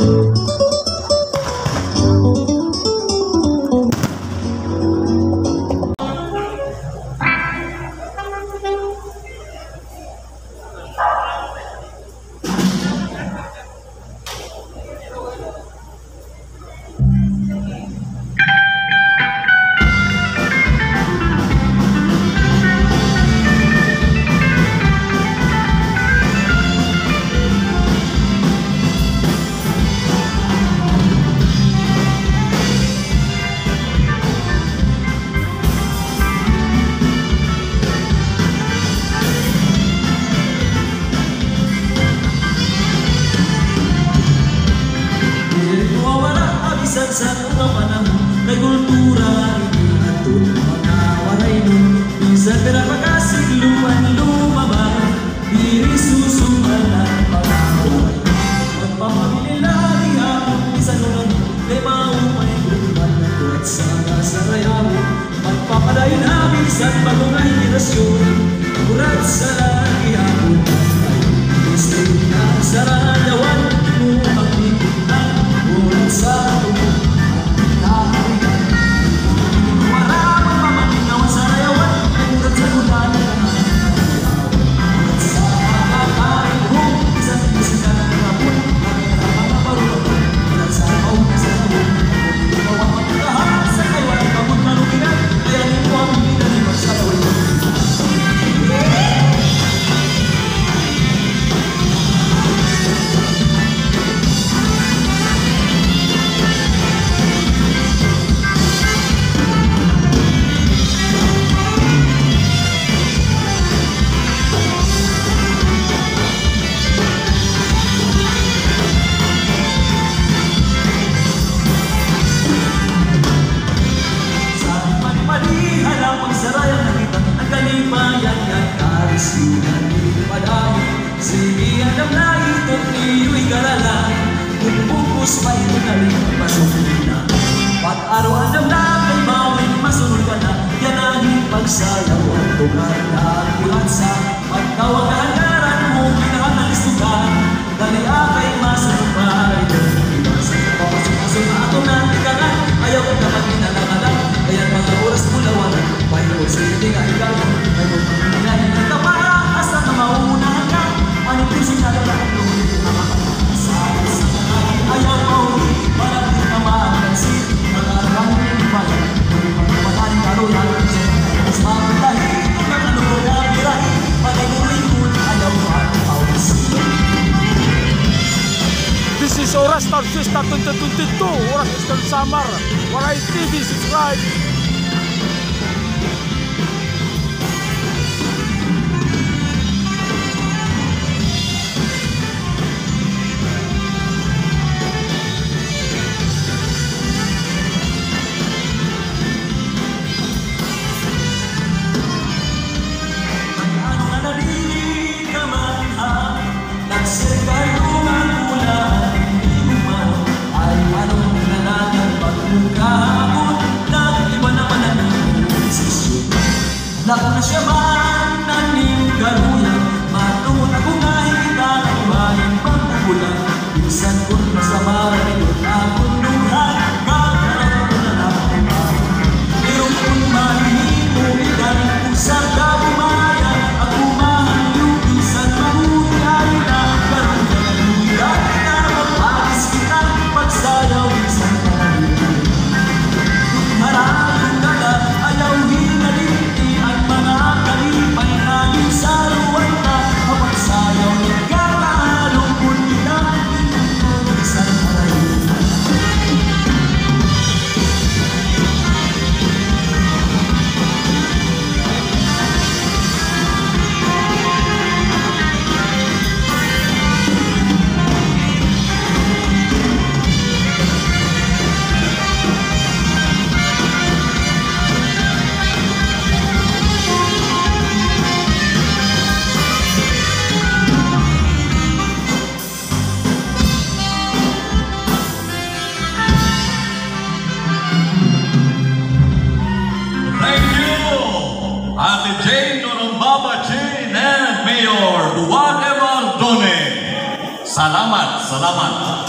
Música sa mga panahon Kay kultura at mga waray nun Bisan pinapakasigluan lumabang Diri susungan ang pagkakuhay Magpapamili lagi ako Bisan nun kay maumay Kulman na tuwat sa nasarayaw Magpapadayon na bisan bagong henerasyon Kurat sa lagi ako Gusto na sa mo ang Pa ito na rin masunod na. Pag araw alam na kay bawin masunod ka na Yan ang pagsayaw at tugar na kulat sa seorang star twist tak tuntut-tuntut. Orang star samar. Warai TV, subscribe. Anak na siya man Nanim karuyan Matuon ako nga kita Ang bayan pagpupulan Minsan akong Ate Jane Norumbaba Jane and Mayor Duarte Mardone. Salamat, salamat.